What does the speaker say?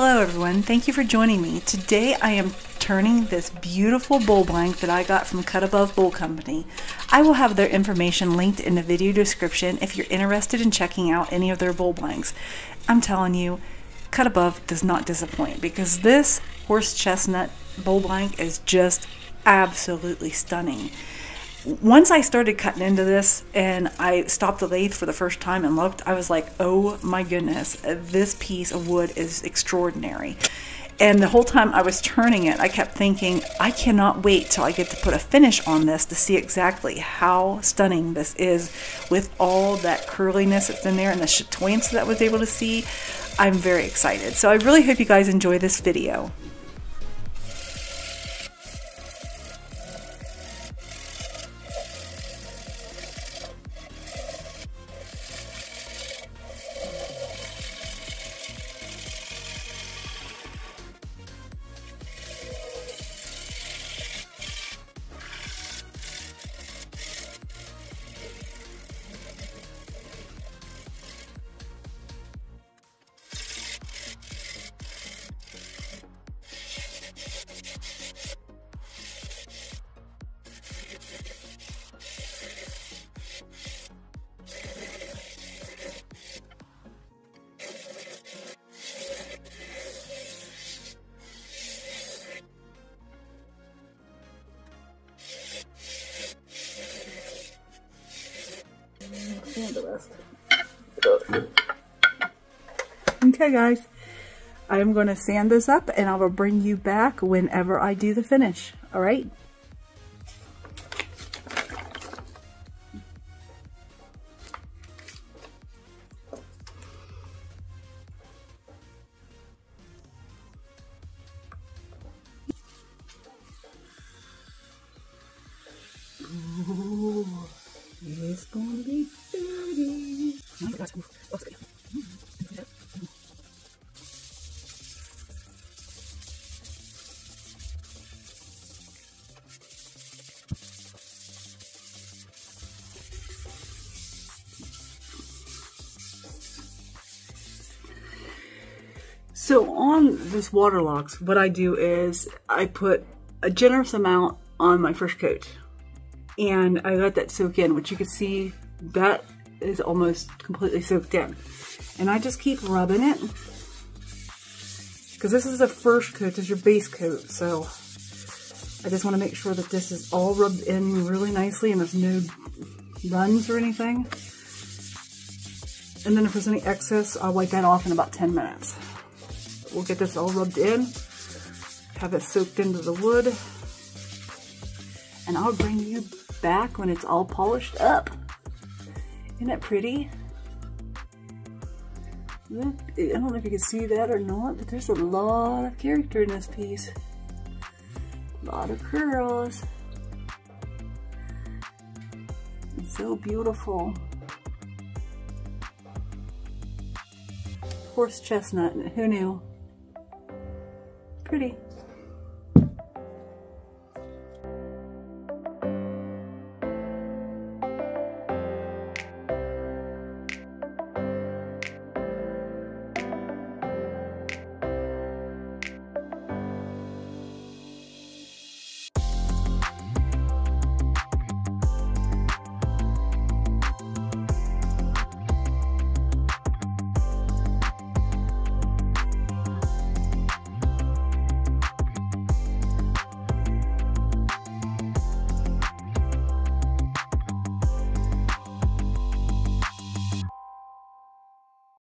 Hello everyone, thank you for joining me. Today I am turning this beautiful bowl blank that I got from Cut Above Bowl Company. I will have their information linked in the video description if you're interested in checking out any of their bowl blanks. I'm telling you, Cut Above does not disappoint because this horse chestnut bowl blank is just absolutely stunning once I started cutting into this and I stopped the lathe for the first time and looked, I was like, oh my goodness, this piece of wood is extraordinary. And the whole time I was turning it, I kept thinking, I cannot wait till I get to put a finish on this to see exactly how stunning this is with all that curliness that's in there and the chatoyance that I was able to see. I'm very excited. So I really hope you guys enjoy this video. Okay guys, I am going to sand this up and I will bring you back whenever I do the finish. All right? So on this Waterlox, what I do is I put a generous amount on my first coat. And I let that soak in, which you can see that is almost completely soaked in. And I just keep rubbing it because this is the first coat, this is your base coat. So I just want to make sure that this is all rubbed in really nicely and there's no runs or anything. And then if there's any excess, I'll wipe that off in about 10 minutes. We'll get this all rubbed in, have it soaked into the wood, and I'll bring you back when it's all polished up. Isn't that pretty? I don't know if you can see that or not, but there's a lot of character in this piece. A lot of curls. It's so beautiful. Horse chestnut, who knew? Pretty.